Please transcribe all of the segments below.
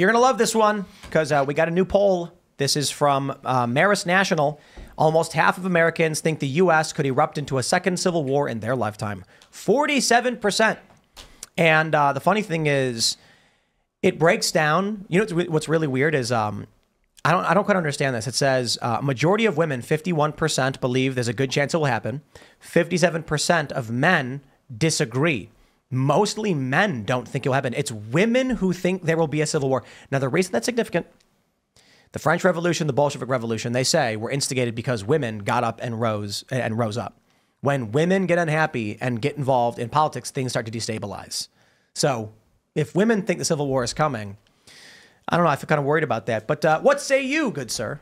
You're going to love this one because uh, we got a new poll. This is from uh, Marist National. Almost half of Americans think the U.S. could erupt into a second civil war in their lifetime. 47%. And uh, the funny thing is, it breaks down. You know what's, really weird is um, I don't I don't quite understand this. It says uh, majority of women, 51%, believe there's a good chance it will happen. 57% of men disagree. Mostly men don't think it will happen. It's women who think there will be a civil war. Now the reason that's significant, the French Revolution, the Bolshevik Revolution, they say were instigated because women got up and rose and rose up. When women get unhappy and get involved in politics, things start to destabilize. So if women think the Civil War is coming, I don't know. I feel kind of worried about that. But uh, what say you, good sir?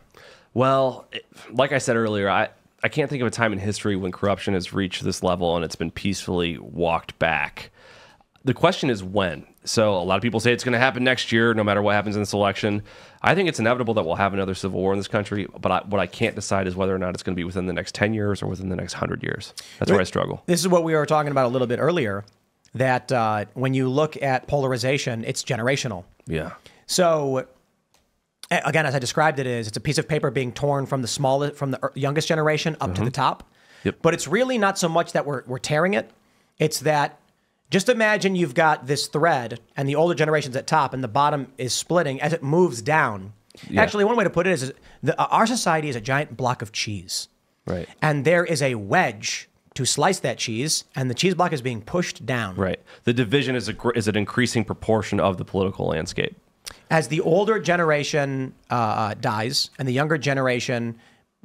Well, like I said earlier, I, I can't think of a time in history when corruption has reached this level and it's been peacefully walked back. The question is when. So a lot of people say it's going to happen next year, no matter what happens in this election. I think it's inevitable that we'll have another civil war in this country, but I, what I can't decide is whether or not it's going to be within the next 10 years or within the next 100 years. That's where I struggle. This is what we were talking about a little bit earlier that uh, when you look at polarization, it's generational. Yeah. So again, as I described it, is it's a piece of paper being torn from the smallest, from the youngest generation up to the top. Yep. But it's really not so much that we're we're tearing it; it's that just imagine you've got this thread, and the older generation's at top, and the bottom is splitting as it moves down. Yeah. Actually, one way to put it is, the, uh, our society is a giant block of cheese, Right. and there is a wedge to slice that cheese, and the cheese block is being pushed down. Right. The division is a is an increasing proportion of the political landscape. as the older generation uh, dies and the younger generation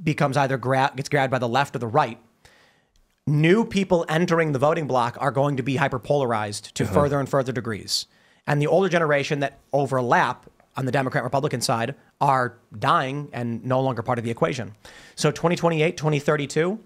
becomes either gra- gets grabbed by the left or the right, new people entering the voting block are going to be hyperpolarized to uh-huh. further and further degrees. And the older generation that overlap on the Democrat Republican side are dying and no longer part of the equation. So 2028, 2032,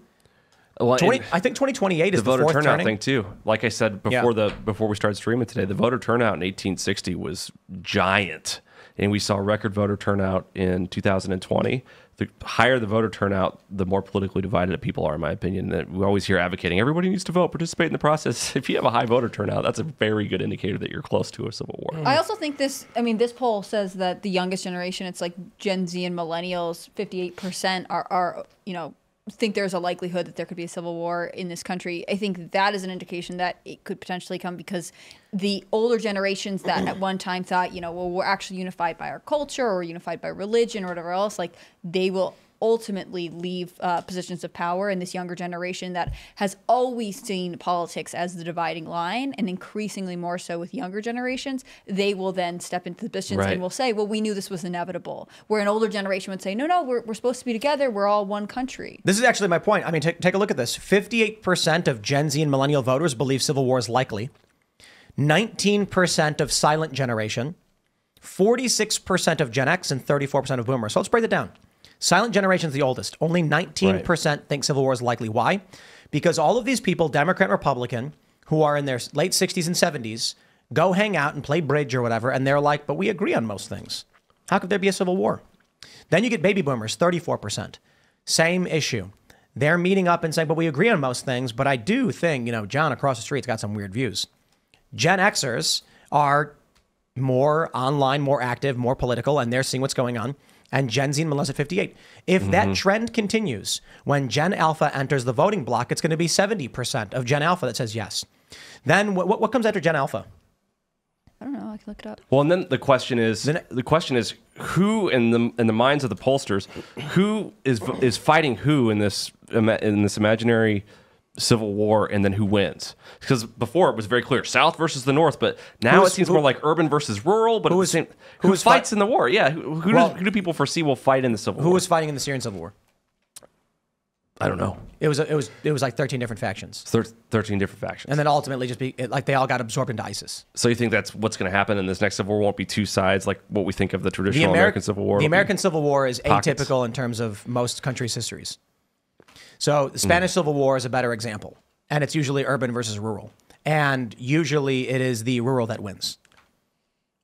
Well, 20, I think 2028 is the the, voter turnout turning. thing too. Like I said Yeah. before the before we started streaming today, the voter turnout in 1860 was giant, and we saw record voter turnout in 2020. The higher the voter turnout, the more politically divided people are, in my opinion. That we always hear advocating everybody needs to vote, participate in the process. If you have a high voter turnout, that's a very good indicator that you're close to a civil war. I also think this. I mean, this poll says that the youngest generation, it's like Gen Z and millennials, fifty-eight percent are are you know think there's a likelihood that there could be a civil war in this country. I think that is an indication that it could potentially come because the older generations that at one time thought, you know, well, we're actually unified by our culture or unified by religion or whatever else, like they will ultimately leave uh, positions of power in this younger generation that has always seen politics as the dividing line and increasingly more so with younger generations they will then step into the positions Right. and will say well we knew this was inevitable where an older generation would say no no we're, we're supposed to be together we're all one country This is actually my point. I mean, take, take a look at this. 58% of Gen Z and millennial voters believe civil war is likely. 19% of silent generation, 46% of Gen X, and 34% of boomers. So let's break it down. Silent generation is the oldest. Only 19% think civil war is likely. Why? Because all of these people, Democrat and Republican, who are in their late 60s and 70s, go hang out and play bridge or whatever, and they're like, but we agree on most things. How could there be a civil war? Then you get baby boomers, 34%. Same issue. They're meeting up and saying, but we agree on most things, but I do think, you know, John across the street's got some weird views. Gen Xers are more online, more active, more political, and they're seeing what's going on. And Gen Z and millennials at 58. If that mm-hmm. trend continues, when Gen Alpha enters the voting block, it's going to be 70% of Gen Alpha that says yes. Then what, what- what comes after Gen Alpha? i don't know i can look it up Well, and then the question is Then- the question is who in the in the minds of the pollsters who is is fighting who in this in this imaginary civil war and then who wins because before it was very clear south versus the north but now Who's- it seems who- more like urban versus rural but who who, is- same, who who, fights in the war yeah who, who, Well- does, who do people foresee will fight in the civil Who war was fighting in the Syrian Civil War? i don't know It was it was it was like 13 different factions. Thir- 13 different factions And then ultimately just be it, like they all got absorbed into ISIS. so you think that's what's going to happen in this next civil war won't be two sides like what we think of the traditional Ameri- american civil war The American Civil War is pockets. atypical in terms of most countries' histories. So the mm. Spanish Civil War is a better example, and it's usually urban versus rural, and usually it is the rural that wins.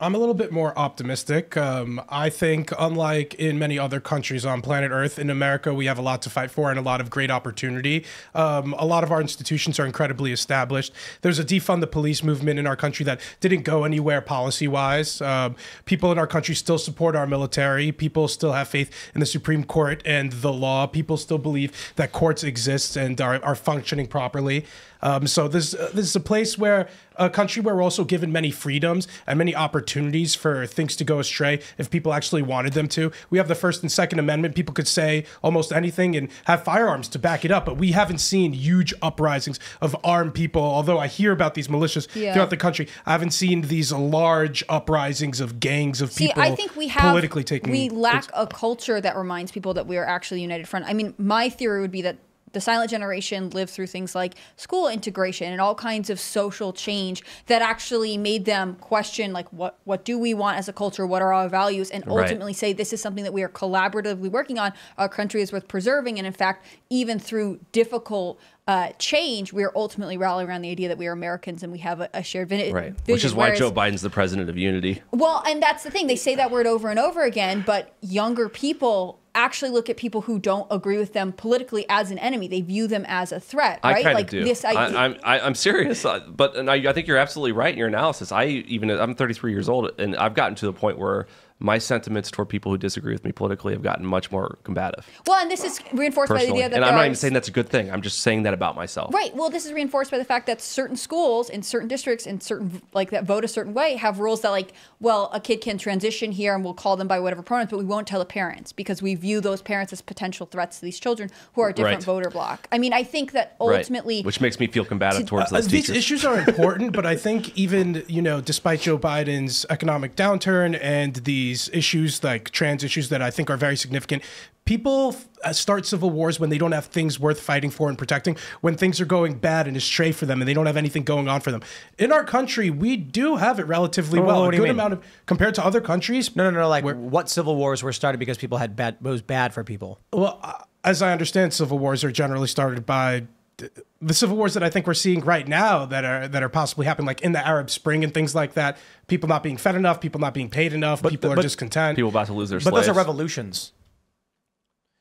I'm a little bit more optimistic. Um, I think, unlike in many other countries on planet Earth, in America, we have a lot to fight for and a lot of great opportunity. Um, a lot of our institutions are incredibly established. There's a defund the police movement in our country that didn't go anywhere policy wise. Um, people in our country still support our military. People still have faith in the Supreme Court and the law. People still believe that courts exist and are, are functioning properly. Um, so this uh, this is a place where a country where we're also given many freedoms and many opportunities for things to go astray if people actually wanted them to. We have the First and Second Amendment. People could say almost anything and have firearms to back it up, but we haven't seen huge uprisings of armed people. Although I hear about these militias Yeah. throughout the country, I haven't seen these large uprisings of gangs of See, people I think we have politically taking. we lack a culture that reminds people that we are actually united front. I mean, my theory would be that the silent generation lived through things like school integration and all kinds of social change that actually made them question like what what do we want as a culture what are our values and Right. ultimately say this is something that we are collaboratively working on our country is worth preserving and in fact even through difficult uh, change we are ultimately rallying around the idea that we are Americans and we have a, a shared vi- Right. vision Which is why whereas- Joe Biden's the president of unity. well, and that's the thing. They say that word over and over again, but younger people actually look at people who don't agree with them politically as an enemy. They view them as a threat, I right? kind like do. this idea. I, I'm I, I'm serious, uh, but and I, I think you're absolutely right in your analysis. I even I'm 33 years old, and I've gotten to the point where my sentiments toward people who disagree with me politically have gotten much more combative. well, and this is reinforced by the Personally, idea that and I'm not even saying that's a good thing. I'm just saying that about myself. Right. Well, this is reinforced by the fact that certain schools in certain districts in certain like that vote a certain way have rules that like, well, a kid can transition here and we'll call them by whatever pronouns, but we won't tell the parents because we view those parents as potential threats to these children who are a different Right. voter block. I mean, I think that Right. ultimately which makes me feel combative towards Uh, those these teachers. issues are important, but I think even you know, despite Joe Biden's economic downturn and these issues like trans issues that I think are very significant, people uh, start civil wars when they don't have things worth fighting for and protecting. When things are going bad and astray for them, and they don't have anything going on for them. In our country, we do have it relatively Well, well. a good mean? amount of compared to other countries. No, no, no. Like what civil wars were started because people had bad. It was bad for people. Well, uh, as I understand, civil wars are generally started by the civil wars that I think we're seeing right now that are that are possibly happening, like in the Arab Spring and things like that. People not being fed enough, people not being paid enough, people are discontent. People about to lose their But slaves. those are revolutions.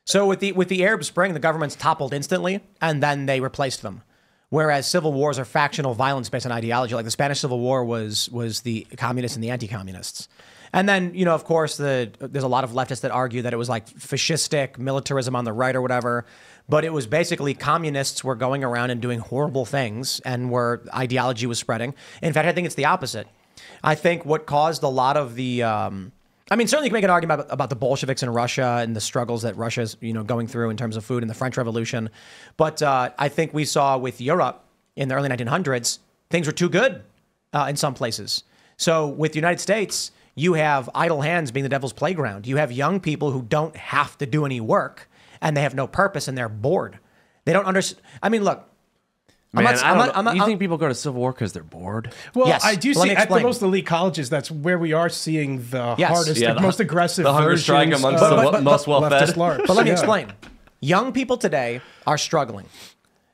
So with the with the Arab Spring, the governments toppled instantly, and then they replaced them. Whereas civil wars are factional violence based on ideology. Like the Spanish Civil War was was the communists and the anti-communists. And then you know, of course, the there's a lot of leftists that argue that it was like fascistic militarism on the right or whatever. But it was basically communists were going around and doing horrible things, and where ideology was spreading. In fact, I think it's the opposite. I think what caused a lot of the um, I mean, certainly you can make an argument about, about the Bolsheviks in Russia and the struggles that Russia's you know going through in terms of food and the French Revolution. But uh, I think we saw with Europe in the early 1900s, things were too good uh, in some places. So with the United States, you have idle hands being the devil's playground. You have young people who don't have to do any work and they have no purpose and they're bored. They don't understand. I mean, look. Man, I'm not, I I'm don't. I'm not, you think people go to civil war because they're bored? well, Yes. I do Let see me at the explain. most elite colleges. That's where we are seeing the Yes. hardest, Yeah, like, the- most aggressive the hunger strike versions amongst of the But- most well-fed. leftist LARPs. but let me Yeah. explain. Young people today are struggling.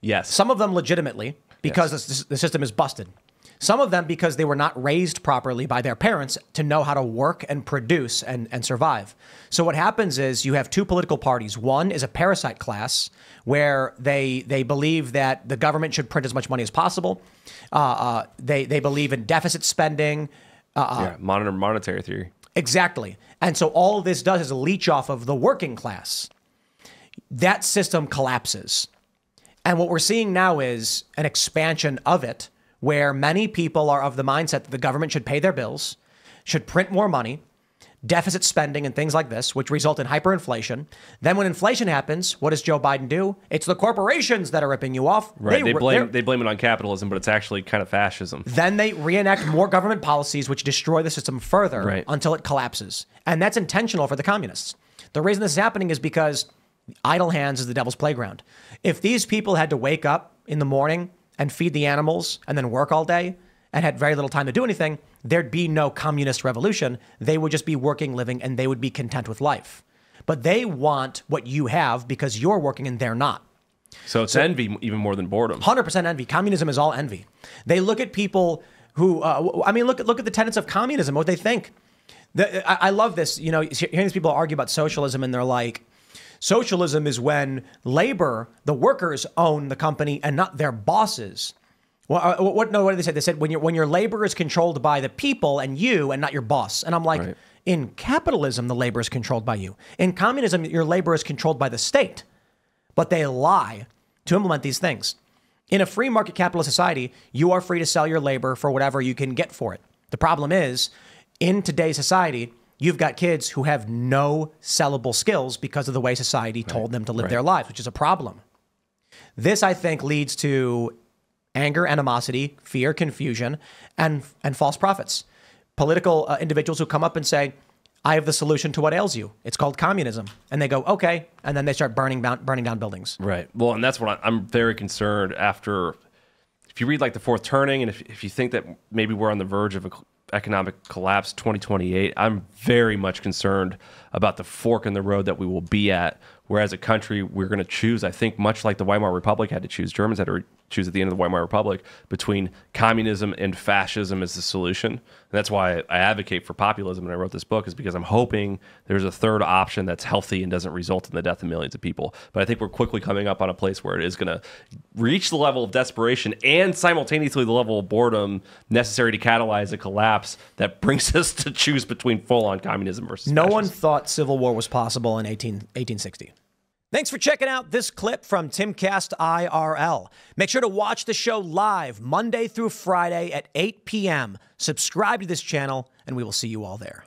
Yes. Some of them legitimately because the, the system is busted. Some of them because they were not raised properly by their parents to know how to work and produce and, and survive. So what happens is you have two political parties. One is a parasite class where they they believe that the government should print as much money as possible. Uh, uh, they they believe in deficit spending. yeah. Modern monetary theory. Exactly. And so all this does is leech off of the working class. That system collapses. And what we're seeing now is an expansion of it where many people are of the mindset that the government should pay their bills, should print more money, deficit spending and things like this, which result in hyperinflation. Then when inflation happens, what does Joe Biden do? It's the corporations that are ripping you off. Right. They, they're- blame they blame it on capitalism, but it's actually kind of fascism. then they reenact more government policies which destroy the system further Right. until it collapses. And that's intentional for the communists. The reason this is happening is because idle hands is the devil's playground. If these people had to wake up in the morning and feed the animals and then work all day and had very little time to do anything, there'd be no communist revolution. They would just be working, living, and they would be content with life. But they want what you have because you're working and they're not. So it's envy even more than boredom. 100% envy. Communism is all envy. They look at people who uh, I mean, look at look at the tenets of communism, what they think. The, I, I love this. You know, hearing these people argue about socialism, and they're like, socialism is when labor, the workers, own the company and not their bosses. Well, uh, what? No, what did they say? They said when your when your labor is controlled by the people and you, and not your boss. And I'm like, Right. in capitalism, the labor is controlled by you. In communism, your labor is controlled by the state. But they lie to implement these things. In a free market capitalist society, you are free to sell your labor for whatever you can get for it. The problem is, in today's society, you've got kids who have no sellable skills because of the way society told them to live their lives, which is a problem. This, I think, leads to anger, animosity, fear, confusion, and and false prophets. Political uh, individuals who come up and say, "I have the solution to what ails you. It's called communism," and they go, "Okay," and then they start burning down burning down buildings. Right. Well, and that's what I'm very concerned after. If you read like the fourth turning, and if, if you think that maybe we're on the verge of an economic collapse 2028, I'm very much concerned about the fork in the road that we will be at. Whereas a country, we're going to choose, I think, much like the Weimar Republic had to choose, Germans had to choose at the end of the Weimar Republic between communism and fascism as the solution. And that's why I advocate for populism. And I wrote this book is because I'm hoping there's a third option that's healthy and doesn't result in the death of millions of people. But I think we're quickly coming up on a place where it is going to reach the level of desperation and simultaneously the level of boredom necessary to catalyze a collapse that brings us to choose between full on communism versus No one thought civil war was possible in 18, 1860. Thanks for checking out this clip from Timcast IRL. Make sure to watch the show live Monday through Friday at 8 p.m. Subscribe to this channel, and we will see you all there.